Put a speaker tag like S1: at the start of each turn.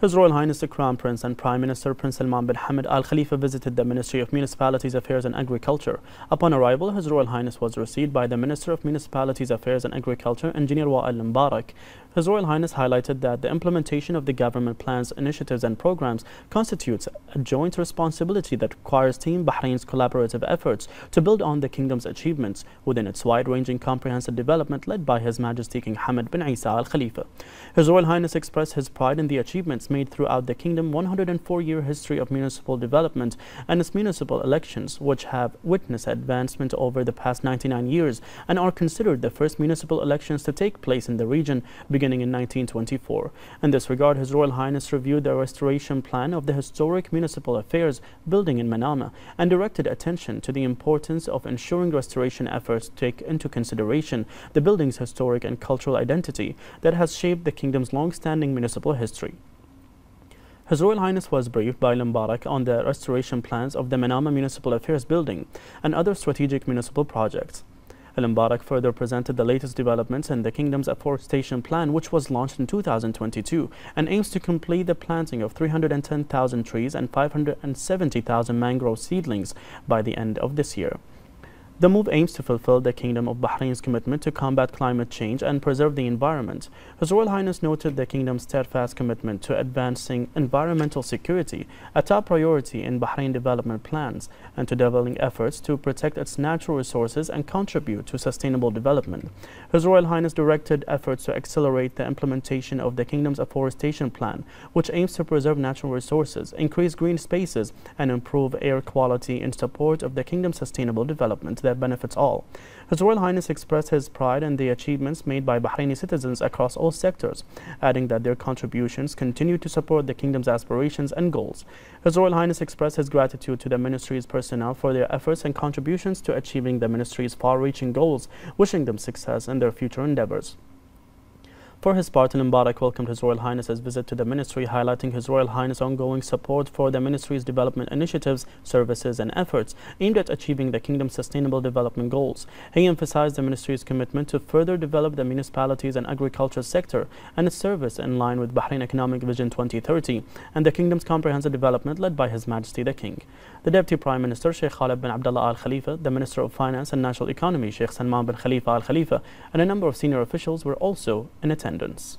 S1: His Royal Highness the Crown Prince and Prime Minister Prince Salman bin Hamad Al Khalifa visited the Ministry of Municipalities Affairs and Agriculture. Upon arrival, His Royal Highness was received by the Minister of Municipalities Affairs and Agriculture, Engineer Wael Mubarak. His Royal Highness highlighted that the implementation of the government plans, initiatives and programs constitutes a joint responsibility that requires Team Bahrain's collaborative efforts to build on the kingdom's achievements within its wide-ranging comprehensive development led by His Majesty King Hamad bin Isa Al Khalifa. His Royal Highness expressed his pride in the achievements made throughout the kingdom's 104-year history of municipal development and its municipal elections, which have witnessed advancement over the past 99 years and are considered the first municipal elections to take place in the region beginning in 1924. In this regard, His Royal Highness reviewed the restoration plan of the historic municipal affairs building in Manama and directed attention to the importance of ensuring restoration efforts take into consideration the building's historic and cultural identity that has shaped the kingdom's long-standing municipal history. His Royal Highness was briefed by Mubarak on the restoration plans of the Manama Municipal Affairs Building and other strategic municipal projects. Al-Mubarak further presented the latest developments in the kingdom's afforestation plan which was launched in 2022 and aims to complete the planting of 310,000 trees and 570,000 mangrove seedlings by the end of this year. The move aims to fulfill the Kingdom of Bahrain's commitment to combat climate change and preserve the environment. His Royal Highness noted the Kingdom's steadfast commitment to advancing environmental security, a top priority in Bahrain development plans, and to developing efforts to protect its natural resources and contribute to sustainable development. His Royal Highness directed efforts to accelerate the implementation of the Kingdom's afforestation plan, which aims to preserve natural resources, increase green spaces, and improve air quality in support of the Kingdom's sustainable development that benefits all. His Royal Highness expressed his pride in the achievements made by Bahraini citizens across all sectors, adding that their contributions continue to support the kingdom's aspirations and goals. His Royal Highness expressed his gratitude to the ministry's personnel for their efforts and contributions to achieving the ministry's far-reaching goals, wishing them success in their future endeavors. For his part, Mubarak welcomed His Royal Highness's visit to the ministry, highlighting His Royal Highness' ongoing support for the ministry's development initiatives, services, and efforts aimed at achieving the kingdom's sustainable development goals. He emphasized the ministry's commitment to further develop the municipalities and agriculture sector and its service in line with Bahrain Economic Vision 2030 and the kingdom's comprehensive development led by His Majesty the King. The Deputy Prime Minister, Sheikh Khalid bin Abdullah Al Khalifa, the Minister of Finance and National Economy, Sheikh Salman bin Khalifa Al Khalifa, and a number of senior officials were also in attendance attendance.